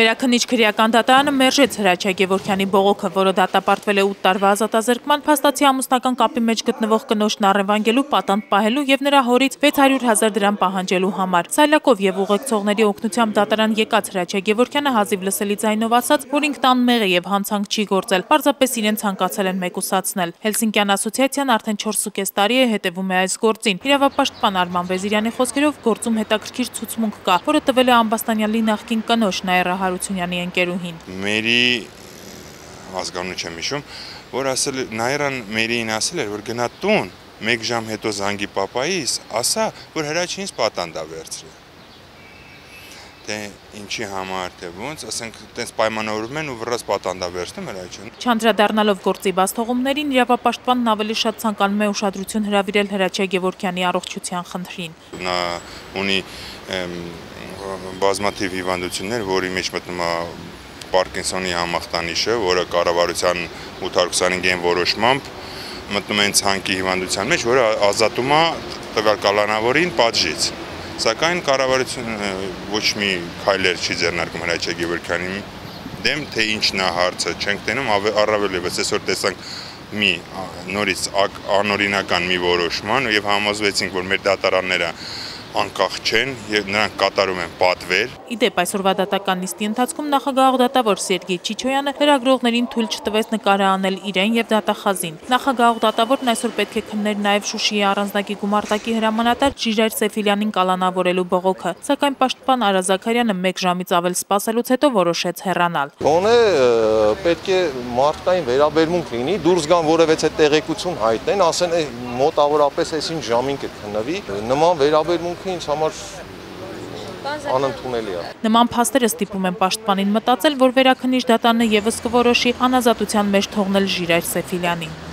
Վերաքնիչ քրեական դատարանը մերժեց Հրաչյա Գևորքյանի բողոքը, որը դատապարտվել է 8 տարվա ազատազրկման, փաստացի ամուսնական կապի մեջ գտնվող կնոջն առևանգելու, պատանդ պահելու եւ նրա հորից 600 հազար դրամ պահանջելու համար։ Սայլակով եւ ուղեկցողների օգնությամբ դատարան եկած Հրաչյա Գևորքյանը հազիվ լսելի ձայնով ասաց, որ ինքն անմեղ է եւ հանցանք չի գործել, պարզապես իրեն ցանկացել են մեկուսացնել։ Հելսինկյան ասոցիացիան արդեն 4.5 տարի է հետևում է այս գործին։ Իրավապաշտպան Արման Վեզիրյանի խոսքերով գործում հետաքրքիր ցուցմունք կա, որը տվել է Ամբաստանյանի նախկին կնոջ Նաիրա Հարությունյանի ընկերուհին։ Մերի ազգանուն չեմ հիշում, որ ասել Նաիրան Մերիին ասել էր, որ գնա տուն, 1 ժամ հետո զանգի papaիս, ասա, որ հրաչինից պատանդա վերցրի թե ինչի համար թե ոնց, ասենք, տենց պայմանավորում են ու վրաս պատանդա վերցնում հրաչին։ Չանդրադառնալով գործի բաստողումներին իրավապաշտպանն ավելի շատ ցանկանում է ուշադրություն հրավիրել Հրաչյա Գևորքյանի առողջության խնդրին։ Նա ունի բազմաթիվ հիվանդություններ, որի մեջ մտնում է Պարկինսոնի համախտանիշը, որը կառավարության 825-ին որոշմամբ մտնում են ցանկի հիվանդության մեջ, որը ազատում է տվյալ կալանավորին պատժից։ Սակայն կառավարությունը ոչ մի քայլեր չի ձեռնարկում Հրաչյա Գևորքյանի դեմ, թե ինչն է հարցը, չենք տենում առավել եւս այսօր տեսանք մի նորից անօրինական մի որոշման եւ համոզվեցինք, որ մեր դատարանները անկախ չեն եւ նրանք կատարում են պատվեր։ Իդեպ այսօրվա դատական նիստի ընթացքում նախագահ դատավոր Սերգեյ Չիչոյանը լրագրողներին թույլ չտվեց նկարը անել իրեն եւ դատախազին։ Նախագահ դատավորն այսօր պետք է քններ նաեւ Շուշիի առանձնակի գումարտակի հրամանատար Ժիրայր Սեֆիլյանին կալանավորելու բողոքը, սակայն պաշտպան Արա Զաքարյանը 1 ժամից ավել սպասելուց հետո որոշեց հեռանալ։ Գոնե պետք է մարդկային վերաբերմունք լինի, դուրս գան որևէ տեղեկություն հայտնեն, ասեն մոտավորապես այսին ժամին կքննվի, նման վերաբերմունք ինքը ինձ համար անընդունելի է։ Նման փաստերը ստիպում են պաշտպանին մտածել, որ վերաքնիչ դատանը եւս կորոշի անազատության մեջ թողնել Ժիրայր Սեֆիլյանին։